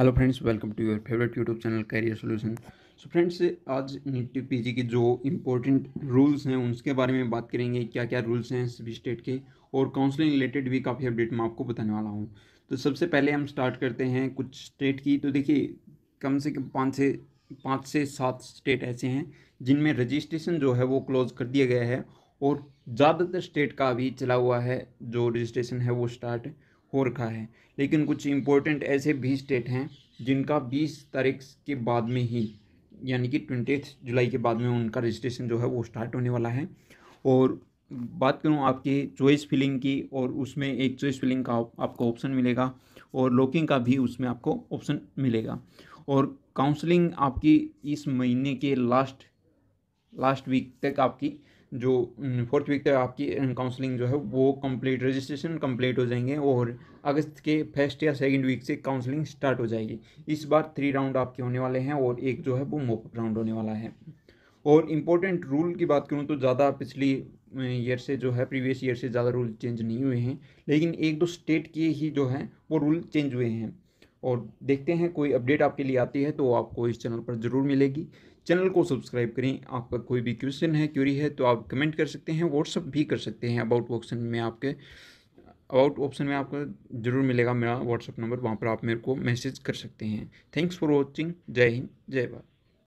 Hello friends welcome to your favourite YouTube channel Career Solution so friends आज NEET PG की जो important rules हैं, उसके बारे में बात करेंगे क्या क्या रूल्स हैं सभी स्टेट के, और काउंसलिंग रिलेटेड भी काफ़ी अपडेट मैं आपको बताने वाला हूँ। तो सबसे पहले हम स्टार्ट करते हैं कुछ स्टेट की। तो देखिए, कम से कम पाँच से पाँच से सात स्टेट ऐसे हैं, जिनमें रजिस्ट्रेशन जो है वो क्लोज़ कर दिया गया है, और ज़्यादातर स्टेट का अभी चला हुआ है, जो रजिस्ट्रेशन है वो स्टार्ट हो रखा है। लेकिन कुछ इम्पोर्टेंट ऐसे भी स्टेट हैं, जिनका 20 तारीख के बाद में ही, यानी कि ट्वेंटी जुलाई के बाद में उनका रजिस्ट्रेशन जो है वो स्टार्ट होने वाला है। और बात करूँ आपके चॉइस फिलिंग की, और उसमें एक चॉइस फिलिंग का आपको ऑप्शन मिलेगा, और लॉकिंग का भी उसमें आपको ऑप्शन मिलेगा। और काउंसलिंग आपकी इस महीने के लास्ट लास्ट वीक तक आपकी जो फोर्थ वीक तक आपकी काउंसलिंग जो है वो कंप्लीट रजिस्ट्रेशन कंप्लीट हो जाएँगे और अगस्त के फ़र्स्ट या सेकंड वीक से काउंसलिंग स्टार्ट हो जाएगी। इस बार थ्री राउंड आपके होने वाले हैं और एक जो है वो मोप राउंड होने वाला है। और इम्पोर्टेंट रूल की बात करूँ तो ज़्यादा पिछली ईयर से जो है प्रीवियस ईयर से ज़्यादा रूल चेंज नहीं हुए हैं, लेकिन एक दो स्टेट के ही जो है वो रूल चेंज हुए हैं। और देखते हैं, कोई अपडेट आपके लिए आती है तो आपको इस चैनल पर ज़रूर मिलेगी। चैनल को सब्सक्राइब करें। आपका कोई भी क्वेश्चन है क्यूरी है तो आप कमेंट कर सकते हैं व्हाट्सअप भी कर सकते हैं अबाउट ऑप्शन में आपके। अबाउट ऑप्शन में आपको ज़रूर मिलेगा मेरा व्हाट्सअप नंबर, वहाँ पर आप मेरे को मैसेज कर सकते हैं। Thanks for watching. जय हिंद, जय भारत।